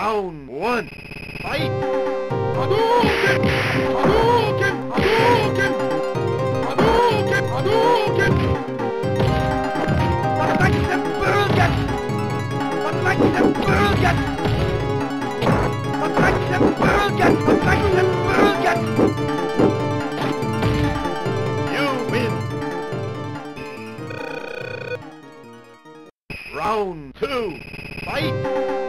Round one. Fight! Hadouken! Hadouken! Hadouken! Hadouken! Hadouken! What like the burger? What the? You win! Round two! Fight!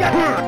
Get him!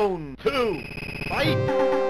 round two, fight!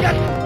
Get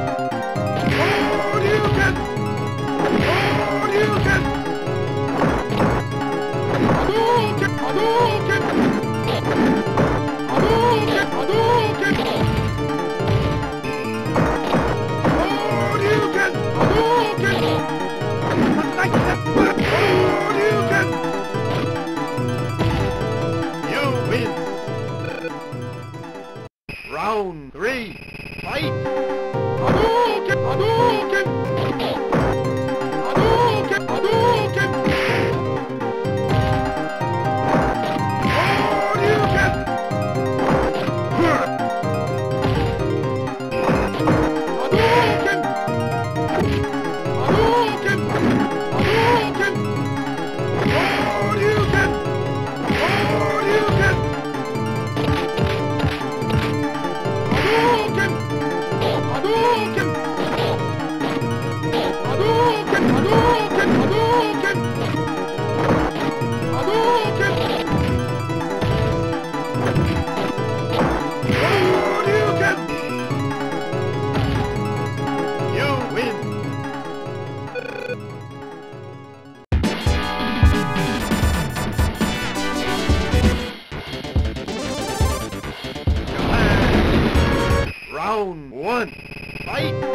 Round one. Fight!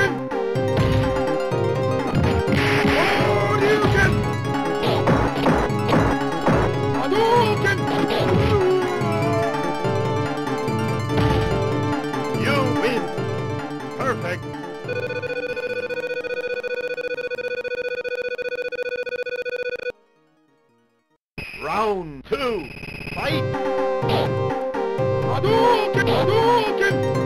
Aduque, aduque.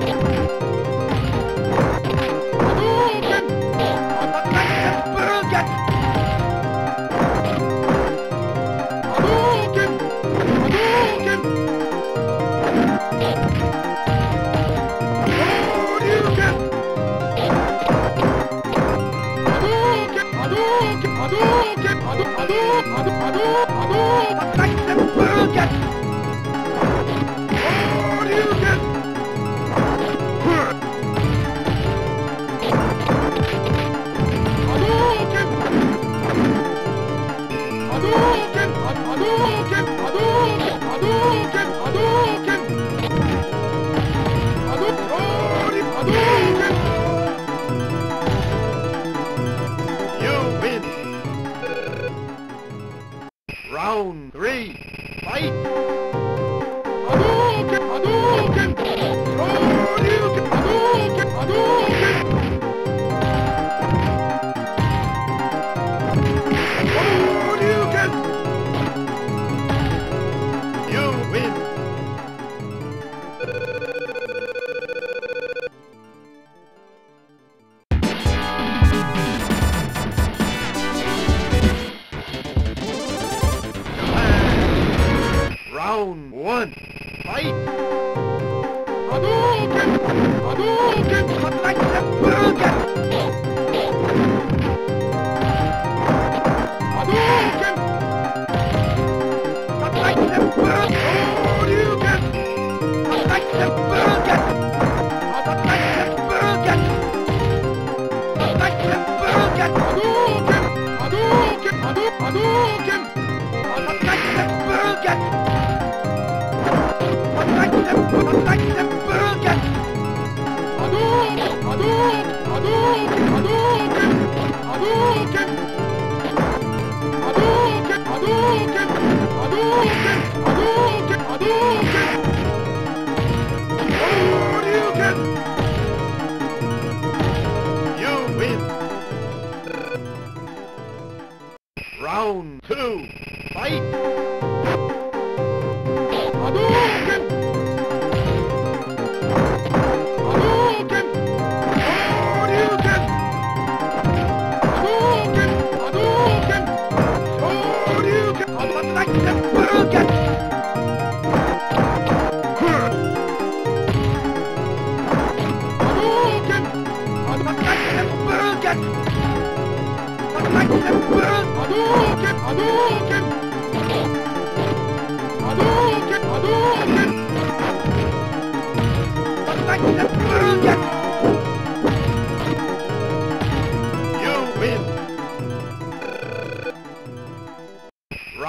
Bye!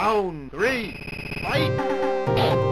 round three, fight!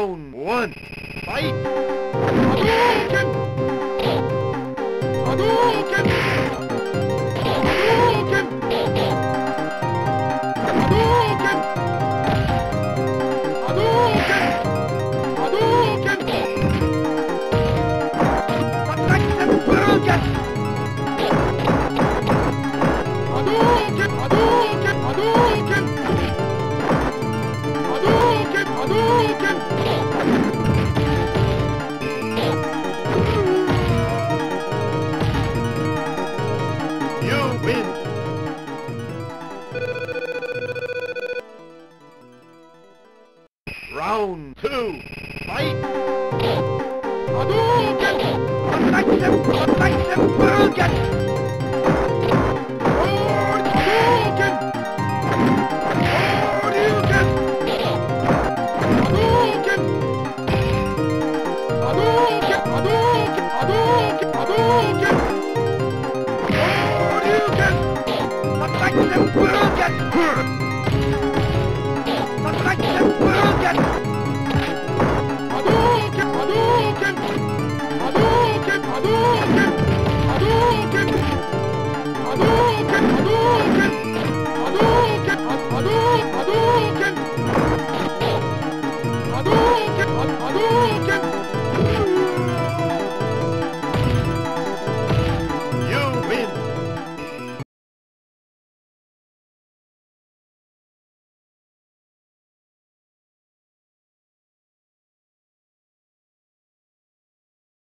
Round one. Fight!